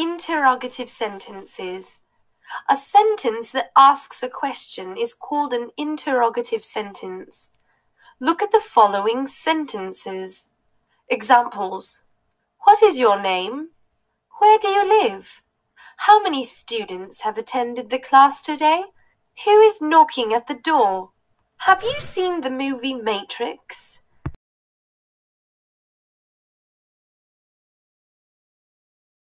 interrogative sentences. A sentence that asks a question is called an interrogative sentence. Look at the following sentences. Examples. What is your name? Where do you live? How many students have attended the class today? Who is knocking at the door? Have you seen the movie Matrix?